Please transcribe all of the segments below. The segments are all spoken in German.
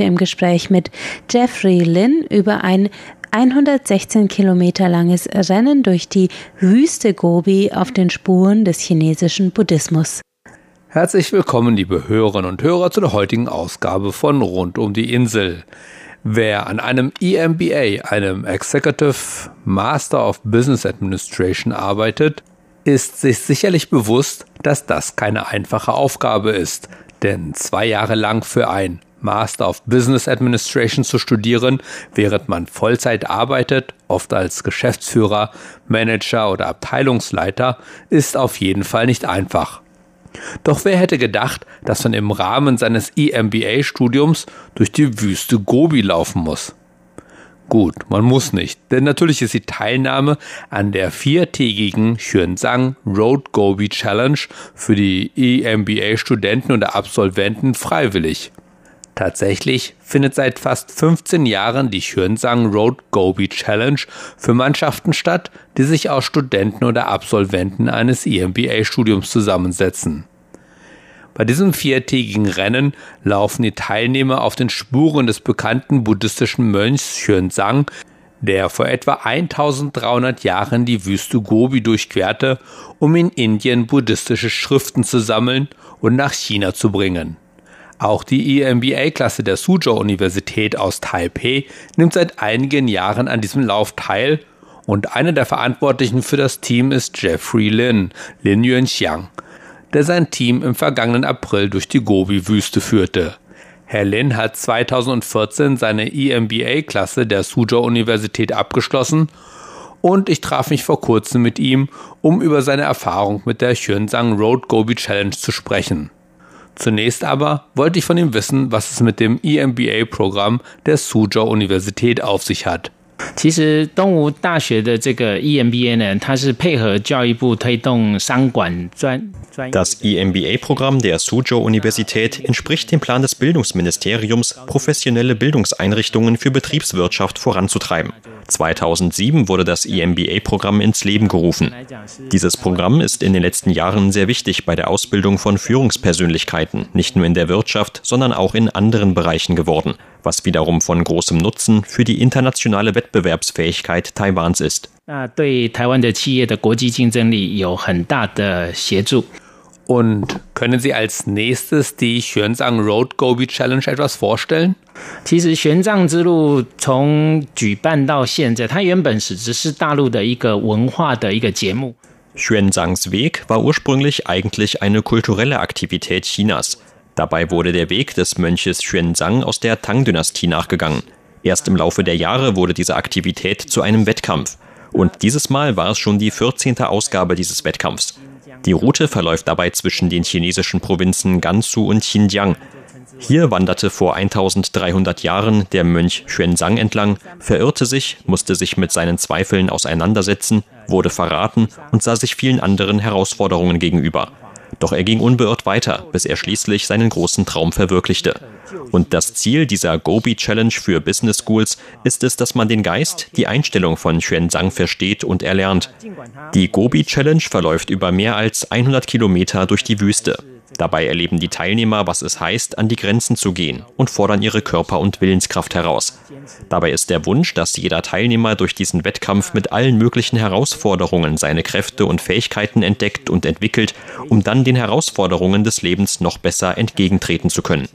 heute im Gespräch mit Jeffrey Lin über ein 116 Kilometer langes Rennen durch die Wüste Gobi auf den Spuren des chinesischen Buddhismus. Herzlich willkommen, liebe Hörerinnen und Hörer, zu der heutigen Ausgabe von Rund um die Insel. Wer an einem EMBA, einem Executive Master of Business Administration arbeitet, ist sich sicherlich bewusst, dass das keine einfache Aufgabe ist, denn zwei Jahre lang für ein Master of Business Administration zu studieren, während man Vollzeit arbeitet, oft als Geschäftsführer, Manager oder Abteilungsleiter, ist auf jeden Fall nicht einfach. Doch wer hätte gedacht, dass man im Rahmen seines EMBA-Studiums durch die Wüste Gobi laufen muss? Gut, man muss nicht, denn natürlich ist die Teilnahme an der viertägigen Xuanzang Road Gobi Challenge für die EMBA-Studenten und Absolventen freiwillig. Tatsächlich findet seit fast 15 Jahren die Xuanzang Road Gobi Challenge für Mannschaften statt, die sich aus Studenten oder Absolventen eines EMBA-Studiums zusammensetzen. Bei diesem viertägigen Rennen laufen die Teilnehmer auf den Spuren des bekannten buddhistischen Mönchs Xuanzang, der vor etwa 1300 Jahren die Wüste Gobi durchquerte, um in Indien buddhistische Schriften zu sammeln und nach China zu bringen. Auch die EMBA-Klasse der Suzhou-Universität aus Taipei nimmt seit einigen Jahren an diesem Lauf teil und einer der Verantwortlichen für das Team ist Jeffrey Lin, Lin Yuanxiang der sein Team im vergangenen April durch die Gobi-Wüste führte. Herr Lin hat 2014 seine EMBA-Klasse der Suzhou-Universität abgeschlossen und ich traf mich vor kurzem mit ihm, um über seine Erfahrung mit der Xuanzang Road Gobi Challenge zu sprechen. Zunächst aber wollte ich von ihm wissen, was es mit dem EMBA-Programm der Suzhou-Universität auf sich hat. 其实东吴大学的这个 EMBA 呢，它是配合教育部推动商管专专。Das EMBA-Programm der Suzhou-Universität entspricht dem Plan des Bildungsministeriums, professionelle Bildungseinrichtungen für Betriebswirtschaft voranzutreiben. 2007 wurde das EMBA-Programm ins Leben gerufen. Dieses Programm ist in den letzten Jahren sehr wichtig bei der Ausbildung von Führungspersönlichkeiten, nicht nur in der Wirtschaft, sondern auch in anderen Bereichen geworden, was wiederum von großem Nutzen für die internationale Wettbewerbsfähigkeit Taiwans ist. Und können Sie als nächstes die Xuanzang Road Gobi Challenge etwas vorstellen? 其实玄奘之路从举办到现在，它原本是只是大陆的一个文化的一个节目。Xuanzangs Weg war ursprünglich eigentlich eine kulturelle Aktivität Chinas. Dabei wurde der Weg des Mönches Xuanzang aus der Tang-Dynastie nachgegangen. Erst im Laufe der Jahre wurde diese Aktivität zu einem Wettkampf. Und dieses Mal war es schon die 14. Ausgabe dieses Wettkampfs. Die Route verläuft dabei zwischen den chinesischen Provinzen Gansu und Xinjiang. Hier wanderte vor 1300 Jahren der Mönch Xuanzang entlang, verirrte sich, musste sich mit seinen Zweifeln auseinandersetzen, wurde verraten und sah sich vielen anderen Herausforderungen gegenüber. Doch er ging unbeirrt weiter, bis er schließlich seinen großen Traum verwirklichte. Und das Ziel dieser Gobi Challenge für Business Schools ist es, dass man den Geist, die Einstellung von Xuanzang versteht und erlernt. Die Gobi Challenge verläuft über mehr als 100 Kilometer durch die Wüste. Dabei erleben die Teilnehmer, was es heißt, an die Grenzen zu gehen und fordern ihre Körper- und Willenskraft heraus. Dabei ist der Wunsch, dass jeder Teilnehmer durch diesen Wettkampf mit allen möglichen Herausforderungen seine Kräfte und Fähigkeiten entdeckt und entwickelt, um dann den Herausforderungen des Lebens noch besser entgegentreten zu können.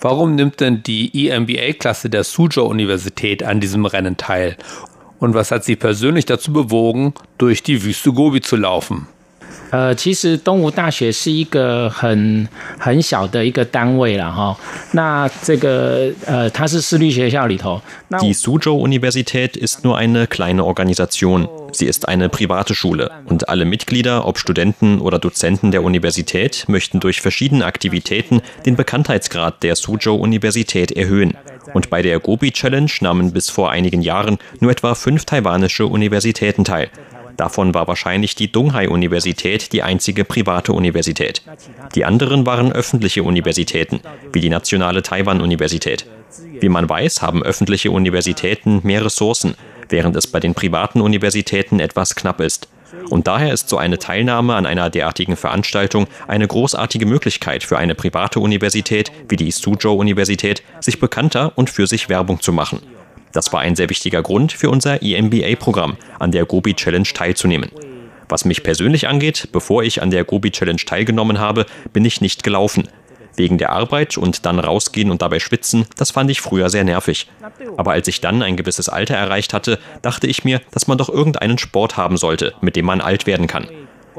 Warum nimmt denn die EMBA-Klasse der Suzhou-Universität an diesem Rennen teil? Und was hat Sie persönlich dazu bewogen, durch die Wüste Gobi zu laufen? 呃，其实东吴大学是一个很很小的一个单位了哈。那这个呃，它是私立学校里头。Die Suzhou-Universität ist nur eine kleine Organisation. Sie ist eine private Schule und alle Mitglieder, ob Studenten oder Dozenten der Universität, möchten durch verschiedene Aktivitäten den Bekanntheitsgrad der Suzhou-Universität erhöhen. Und bei der Gobi Challenge nahmen bis vor einigen Jahren nur etwa fünf taiwanische Universitäten teil. Davon war wahrscheinlich die Donghai-Universität die einzige private Universität. Die anderen waren öffentliche Universitäten, wie die Nationale Taiwan-Universität. Wie man weiß, haben öffentliche Universitäten mehr Ressourcen, während es bei den privaten Universitäten etwas knapp ist. Und daher ist so eine Teilnahme an einer derartigen Veranstaltung eine großartige Möglichkeit für eine private Universität wie die Suzhou-Universität, sich bekannter und für sich Werbung zu machen. Das war ein sehr wichtiger Grund für unser EMBA-Programm, an der Gobi Challenge teilzunehmen. Was mich persönlich angeht, bevor ich an der Gobi Challenge teilgenommen habe, bin ich nicht gelaufen. Wegen der Arbeit und dann rausgehen und dabei schwitzen, das fand ich früher sehr nervig. Aber als ich dann ein gewisses Alter erreicht hatte, dachte ich mir, dass man doch irgendeinen Sport haben sollte, mit dem man alt werden kann.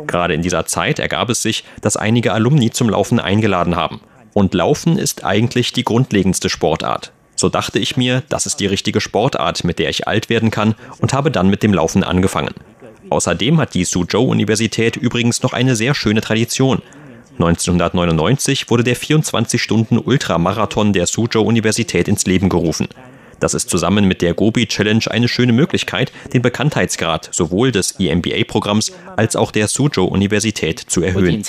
Gerade in dieser Zeit ergab es sich, dass einige Alumni zum Laufen eingeladen haben. Und Laufen ist eigentlich die grundlegendste Sportart. So dachte ich mir, das ist die richtige Sportart, mit der ich alt werden kann und habe dann mit dem Laufen angefangen. Außerdem hat die Suzhou-Universität übrigens noch eine sehr schöne Tradition. 1999 wurde der 24-Stunden-Ultramarathon der Suzhou-Universität ins Leben gerufen. Das ist zusammen mit der Gobi Challenge eine schöne Möglichkeit, den Bekanntheitsgrad sowohl des EMBA-Programms als auch der Suzhou-Universität zu erhöhen.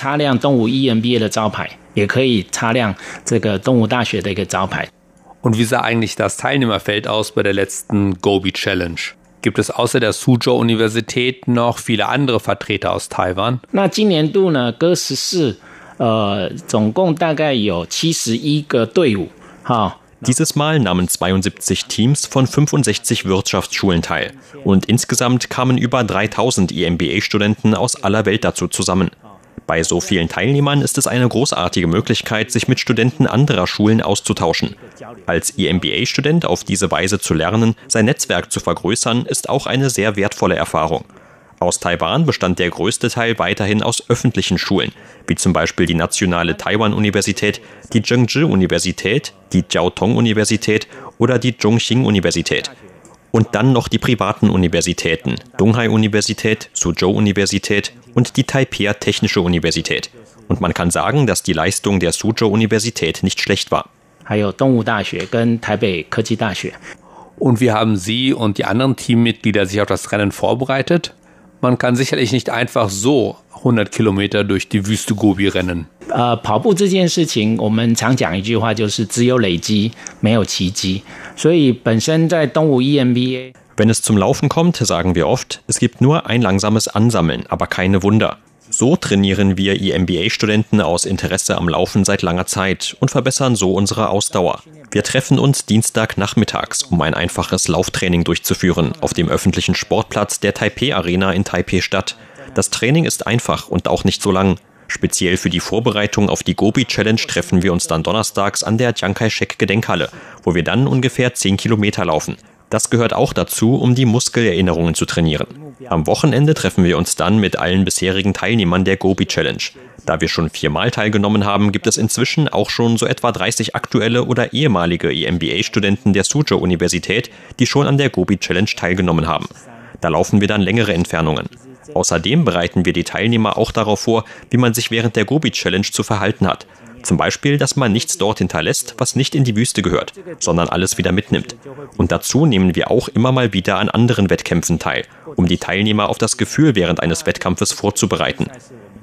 Und wie sah eigentlich das Teilnehmerfeld aus bei der letzten Gobi Challenge? Gibt es außer der Suzhou-Universität noch viele andere Vertreter aus Taiwan? 那今年度呢，各十四呃，总共大概有七十一个队伍，哈。Dieses Mal nahmen 72 Teams von 65 Wirtschaftsschulen teil und insgesamt kamen über 3000 EMBA-Studenten aus aller Welt dazu zusammen. Bei so vielen Teilnehmern ist es eine großartige Möglichkeit, sich mit Studenten anderer Schulen auszutauschen. Als EMBA-Student auf diese Weise zu lernen, sein Netzwerk zu vergrößern, ist auch eine sehr wertvolle Erfahrung. Aus Taiwan bestand der größte Teil weiterhin aus öffentlichen Schulen, wie zum Beispiel die Nationale Taiwan-Universität, die Zhengzhi-Universität, die Jiaotong-Universität oder die Zhongxing-Universität. Und dann noch die privaten Universitäten, Donghai-Universität, Suzhou-Universität und die Taipei Technische Universität. Und man kann sagen, dass die Leistung der Suzhou-Universität nicht schlecht war. Und wie haben Sie und die anderen Teammitglieder sich auf das Rennen vorbereitet? Man kann sicherlich nicht einfach so 100 Kilometer durch die Wüste Gobi rennen. Wenn es zum Laufen kommt, sagen wir oft, es gibt nur ein langsames Ansammeln, aber keine Wunder. So trainieren wir EMBA-Studenten aus Interesse am Laufen seit langer Zeit und verbessern so unsere Ausdauer. Wir treffen uns Dienstagnachmittags, um ein einfaches Lauftraining durchzuführen, auf dem öffentlichen Sportplatz der Taipei Arena in Taipei-Stadt. Das Training ist einfach und auch nicht so lang. Speziell für die Vorbereitung auf die Gobi Challenge treffen wir uns dann donnerstags an der Chiang Kai-shek Gedenkhalle, wo wir dann ungefähr 10 Kilometer laufen. Das gehört auch dazu, um die Muskelerinnerungen zu trainieren. Am Wochenende treffen wir uns dann mit allen bisherigen Teilnehmern der Gobi Challenge. Da wir schon viermal teilgenommen haben, gibt es inzwischen auch schon so etwa 30 aktuelle oder ehemalige EMBA-Studenten der Suzhou Universität, die schon an der Gobi Challenge teilgenommen haben. Da laufen wir dann längere Entfernungen. Außerdem bereiten wir die Teilnehmer auch darauf vor, wie man sich während der Gobi Challenge zu verhalten hat. Zum Beispiel, dass man nichts dort hinterlässt, was nicht in die Wüste gehört, sondern alles wieder mitnimmt. Und dazu nehmen wir auch immer mal wieder an anderen Wettkämpfen teil, um die Teilnehmer auf das Gefühl während eines Wettkampfes vorzubereiten.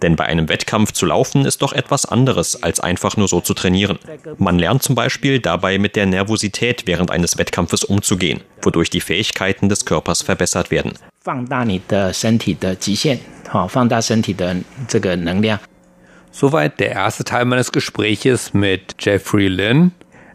Denn bei einem Wettkampf zu laufen ist doch etwas anderes, als einfach nur so zu trainieren. Man lernt zum Beispiel dabei mit der Nervosität während eines Wettkampfes umzugehen, wodurch die Fähigkeiten des Körpers verbessert werden. 放大你的身体的极限，好，放大身体的这个能量。 Soweit der erste Teil meines Gespräches mit Jeffrey Lin,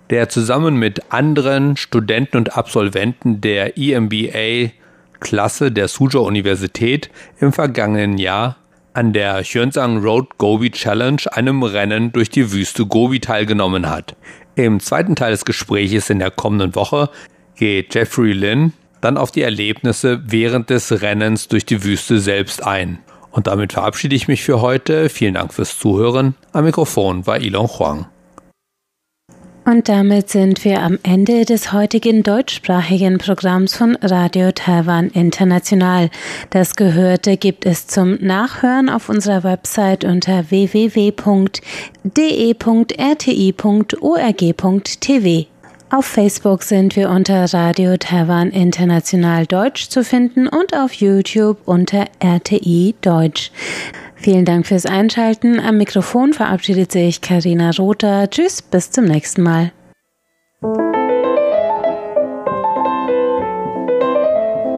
der zusammen mit anderen Studenten und Absolventen der EMBA-Klasse der Suzhou Universität im vergangenen Jahr an der Hyunzang Road Gobi Challenge, einem Rennen durch die Wüste Gobi, teilgenommen hat. Im zweiten Teil des Gespräches in der kommenden Woche geht Jeffrey Lin dann auf die Erlebnisse während des Rennens durch die Wüste selbst ein. Und damit verabschiede ich mich für heute. Vielen Dank fürs Zuhören. Am Mikrofon war Ilon Huang. Und damit sind wir am Ende des heutigen deutschsprachigen Programms von Radio Taiwan International. Das Gehörte gibt es zum Nachhören auf unserer Website unter www.de.rti.org.tv. Auf Facebook sind wir unter Radio Taiwan International Deutsch zu finden und auf YouTube unter RTI Deutsch. Vielen Dank fürs Einschalten. Am Mikrofon verabschiedet sich Karina Rother. Tschüss, bis zum nächsten Mal.